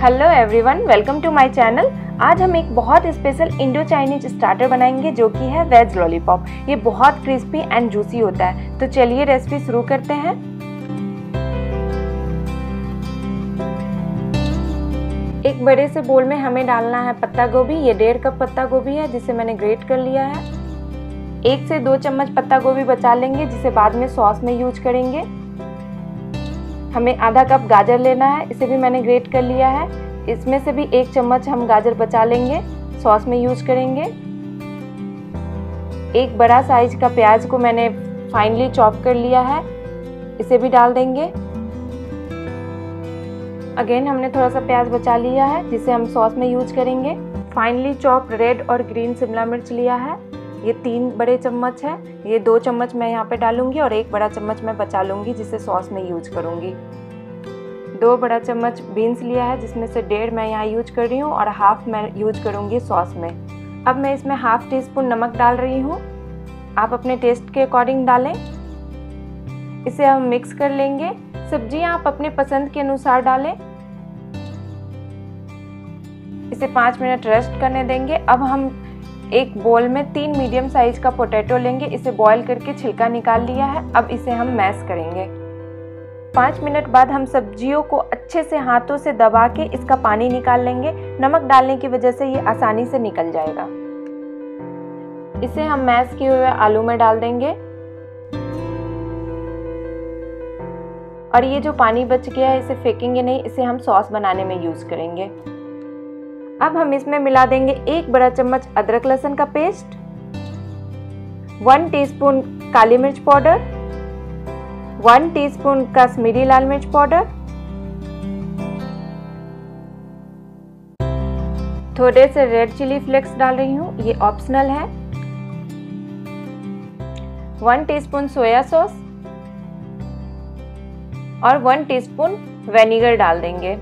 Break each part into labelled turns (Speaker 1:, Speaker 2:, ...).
Speaker 1: Hello everyone welcome to my channel आज हम एक बहुत स्पेशल इंडो चाइनीज़ स्टार्टर बनाएँगे जो कि है वेज लॉलीपॉप ये बहुत क्रिस्पी एंड जूसी होता है। तो चलिए रेसिपी शुरू करते हैं। एक बड़े से बोल में हमें डालना है पत्ता गोभी। ये डेढ़ कप पत्ता गोभी है, जिसे मैंने ग्रेट कर लिया है। एक से दो चम्मच पत्ता गोभी बचा लेंगे, जिसे बाद में सॉस में यूज़ करेंगे। हमें आधा कप गाजर लेना है, इसे भी मैंने ग्रेट कर लिया है। इसमें से भी एक चम्मच हम गाजर बचा लेंगे, सॉस में यूज़ करेंगे। एक बड़ा साइज़ का प्याज को मैंने फाइनली चॉप कर लिया है, इसे भी डाल देंगे। अगेन हमने थोड़ा सा प्याज बचा लिया है, जिसे हम सॉस में यूज़ करेंगे। फाइनली चॉप रेड और ग्रीन शिमला मिर्च लिया है। ये तीन बड़े चम्मच है। ये दो चम्मच मैं यहाँ पे डालूँगी और एक बड़ा चम्मच मैं बचा लूँगी, जिसे सॉस में यूज़ करूँगी। दो बड़ा चम्मच बीन्स लिया है, जिसमें से डेढ़ मैं यहाँ यूज़ कर रही हूँ और हाफ़ मैं यूज़ करूँगी सॉस में। अब मैं इसमें हाफ़ टी स्पून नमक डाल रही हूँ। आप अपने टेस्ट के अकॉर्डिंग डालें। इसे हम मिक्स कर लेंगे। सब्ज़ियाँ आप अपने पसंद के अनुसार डालें। इसे पाँच मिनट रेस्ट करने देंगे। अब हम एक बोल में तीन मीडियम साइज़ का पोटैटो लेंगे, इसे बॉईल करके छिलका निकाल लिया है, अब इसे हम मैश करेंगे। पाँच मिनट बाद हम सब्जियों को अच्छे से हाथों से दबा के इसका पानी निकाल लेंगे, नमक डालने की वजह से ये आसानी से निकल जाएगा। इसे हम मैश किए हुए आलू में डाल देंगे। और ये जो पानी बच गया है, इसे फेंकेंगे नहीं, इसे हम सॉस बनाने में यूज़ करेंगे। अब हम इसमें मिला देंगे एक बड़ा चम्मच अदरक लहसुन का पेस्ट, वन टीस्पून काली मिर्च पाउडर, वन टीस्पून कश्मीरी लाल मिर्च पाउडर। थोड़े से रेड चिली फ्लेक्स डाल रही हूँ, ये ऑप्शनल है। वन टीस्पून सोया सॉस और वन टीस्पून वेनेगर डाल देंगे।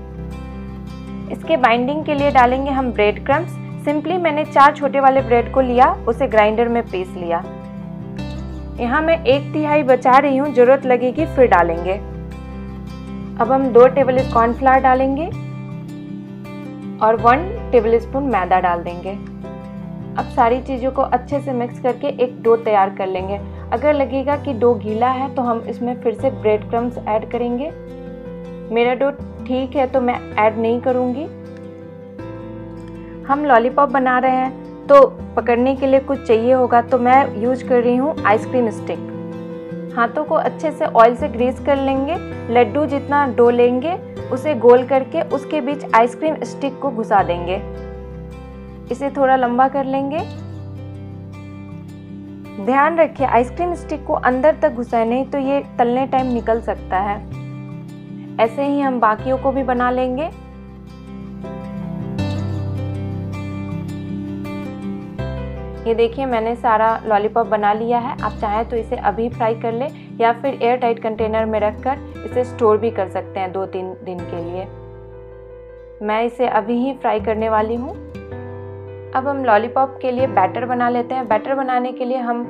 Speaker 1: इसके बाइंडिंग के लिए डालेंगे हम ब्रेड क्रम्स सिंपली मैंने चार छोटे वाले ब्रेड को लिया, उसे ग्राइंडर में पीस लिया। यहाँ मैं एक तिहाई बचा रही हूँ, ज़रूरत लगेगी फिर डालेंगे। अब हम दो टेबल कॉर्नफ्लावर डालेंगे और वन टेबल स्पून मैदा डाल देंगे। अब सारी चीज़ों को अच्छे से मिक्स करके एक डो तैयार कर लेंगे। अगर लगेगा कि डो गीला है तो हम इसमें फिर से ब्रेड क्रम्स ऐड करेंगे। मेरा डो ठीक है तो मैं ऐड नहीं करूँगी। हम लॉलीपॉप बना रहे हैं तो पकड़ने के लिए कुछ चाहिए होगा तो मैं यूज़ कर रही हूँ आइसक्रीम स्टिक हाथों को अच्छे से ऑयल से ग्रीस कर लेंगे, लड्डू जितना डो लेंगे, उसे गोल करके उसके बीच आइसक्रीम स्टिक को घुसा देंगे। इसे थोड़ा लंबा कर लेंगे। ध्यान रखिए आइसक्रीम स्टिक को अंदर तक घुसाए नहीं तो ये तलने टाइम निकल सकता है। ऐसे ही हम बाकियों को भी बना लेंगे। ये देखिए, मैंने सारा लॉलीपॉप बना लिया है। आप चाहें तो इसे अभी फ्राई कर ले या फिर एयर टाइट कंटेनर में रखकर इसे स्टोर भी कर सकते हैं दो तीन दिन के लिए। मैं इसे अभी ही फ्राई करने वाली हूँ। अब हम लॉलीपॉप के लिए बैटर बना लेते हैं। बैटर बनाने के लिए हम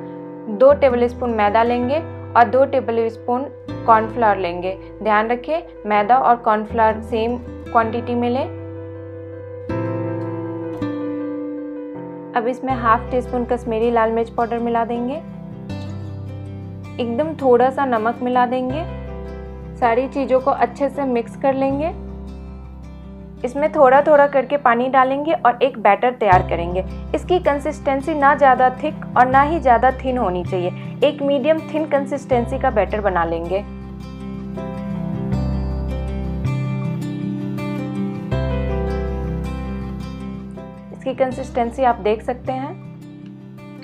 Speaker 1: दो टेबल स्पून मैदा लेंगे। और दो टेबल स्पून कॉर्नफ्लावर लेंगे। ध्यान रखें मैदा और कॉर्नफ्लावर सेम क्वांटिटी में लें। अब इसमें हाफ़ टी स्पून कश्मीरी लाल मिर्च पाउडर मिला देंगे। एकदम थोड़ा सा नमक मिला देंगे। सारी चीज़ों को अच्छे से मिक्स कर लेंगे। इसमें थोड़ा थोड़ा करके पानी डालेंगे और एक बैटर तैयार करेंगे। इसकी कंसिस्टेंसी ना ज़्यादा थिक और ना ही ज़्यादा थिन होनी चाहिए। एक मीडियम थिन कंसिस्टेंसी का बैटर बना लेंगे। इसकी कंसिस्टेंसी आप देख सकते हैं।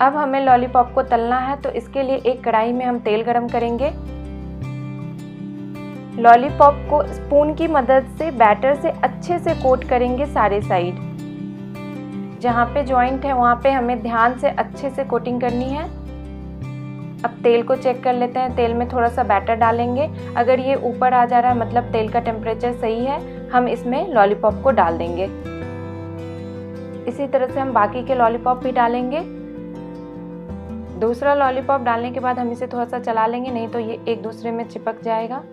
Speaker 1: अब हमें लॉलीपॉप को तलना है तो इसके लिए एक कढ़ाई में हम तेल गरम करेंगे। लॉलीपॉप को स्पून की मदद से बैटर से अच्छे से कोट करेंगे सारे साइड। जहाँ पे जॉइंट है, वहाँ पे हमें ध्यान से अच्छे से कोटिंग करनी है। अब तेल को चेक कर लेते हैं। तेल में थोड़ा सा बैटर डालेंगे। अगर ये ऊपर आ जा रहा है मतलब तेल का टेम्परेचर सही है, हम इसमें लॉलीपॉप को डाल देंगे। इसी तरह से हम बाकी के लॉलीपॉप भी डालेंगे। दूसरा लॉलीपॉप डालने के बाद हम इसे थोड़ा सा चला लेंगे, नहीं तो ये एक दूसरे में चिपक जाएगा।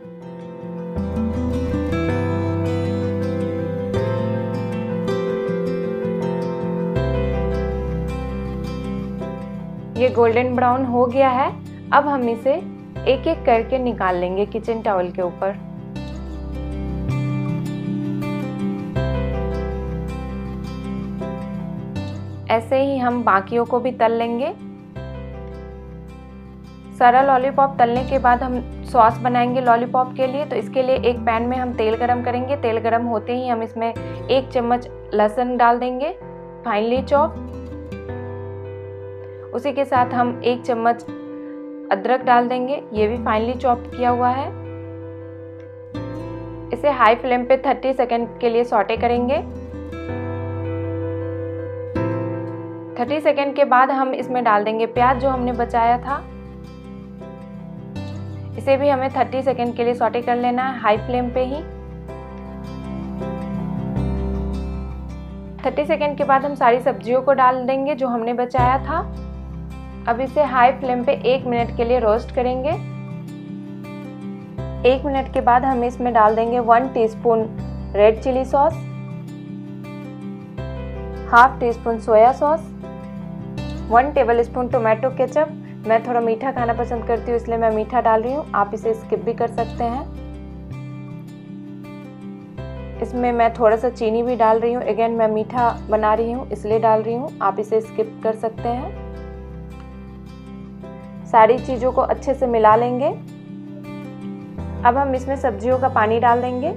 Speaker 1: ये गोल्डन ब्राउन हो गया है। अब हम इसे एक एक करके निकाल लेंगे किचन टॉवल के ऊपर। ऐसे ही हम बाकियों को भी तल लेंगे। सारा लॉलीपॉप तलने के बाद हम सॉस बनाएँगे लॉलीपॉप के लिए। तो इसके लिए एक पैन में हम तेल गरम करेंगे। तेल गरम होते ही हम इसमें एक चम्मच लहसुन डाल देंगे। फाइनली चॉप उसी के साथ हम एक चम्मच अदरक डाल देंगे। ये भी फाइनली चॉप किया हुआ है। इसे हाई फ्लेम पे 30 सेकेंड के लिए सॉटे करेंगे। 30 सेकेंड के बाद हम इसमें डाल देंगे प्याज जो हमने बचाया था। इसे भी हमें 30 सेकेंड के लिए सॉटे कर लेना है हाई फ्लेम पे ही। 30 सेकेंड के बाद हम सारी सब्जियों को डाल देंगे जो हमने बचाया था। अब इसे हाई फ्लेम पे एक मिनट के लिए रोस्ट करेंगे। एक मिनट के बाद हम इसमें डाल देंगे one teaspoon red chilli sauce half teaspoon soya sauce one tablespoon tomato ketchup मैं थोड़ा मीठा खाना पसंद करती हूँ, इसलिए मैं मीठा डाल रही हूँ। आप इसे स्किप भी कर सकते हैं। इसमें मैं थोड़ा सा चीनी भी डाल रही हूँ। अगेन मैं मीठा बना रही हूँ, इसलिए डाल रही हूँ। आप इसे स्किप कर सकते हैं। सारी चीज़ों को अच्छे से मिला लेंगे। अब हम इसमें सब्जियों का पानी डाल देंगे,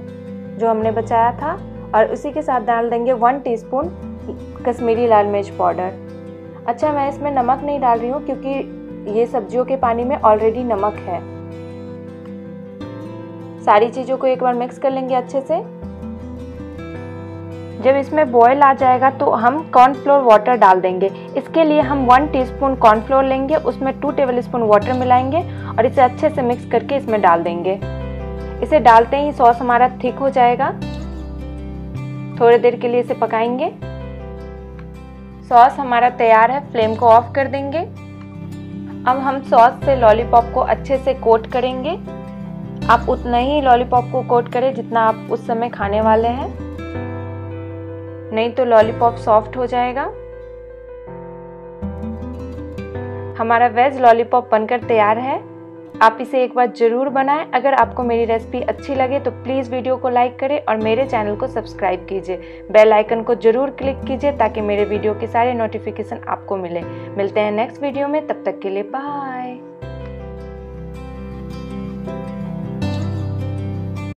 Speaker 1: जो हमने बचाया था, और उसी के साथ डाल देंगे वन टीस्पून कश्मीरी लाल मिर्च पाउडर। अच्छा मैं इसमें नमक नहीं डाल रही हूँ, क्योंकि ये सब्जियों के पानी में ऑलरेडी नमक है। सारी चीज़ों को एक बार मिक्स कर लेंगे अच्छे से। जब इसमें बॉयल आ जाएगा तो हम कॉर्नफ्लोर वाटर डाल देंगे। इसके लिए हम वन टीस्पून कॉर्नफ्लोर लेंगे, उसमें टू टेबल स्पून वाटर मिलाएँगे और इसे अच्छे से मिक्स करके इसमें डाल देंगे। इसे डालते ही सॉस हमारा थिक हो जाएगा। थोड़ी देर के लिए इसे पकाएँगे। सॉस हमारा तैयार है फ्लेम को ऑफ़ कर देंगे। अब हम सॉस से लॉलीपॉप को अच्छे से कोट करेंगे। आप उतना ही लॉलीपॉप को कोट करें जितना आप उस समय खाने वाले हैं। नहीं तो लॉलीपॉप सॉफ्ट हो जाएगा। हमारा वेज लॉलीपॉप बनकर तैयार है। आप इसे एक बार ज़रूर बनाएँ। अगर आपको मेरी रेसिपी अच्छी लगे तो प्लीज़ वीडियो को लाइक करें और मेरे चैनल को सब्सक्राइब कीजिए। बेल आइकन को ज़रूर क्लिक कीजिए ताकि मेरे वीडियो के सारे नोटिफिकेशन आपको मिले। मिलते हैं नेक्स्ट वीडियो में। तब तक के लिए बाय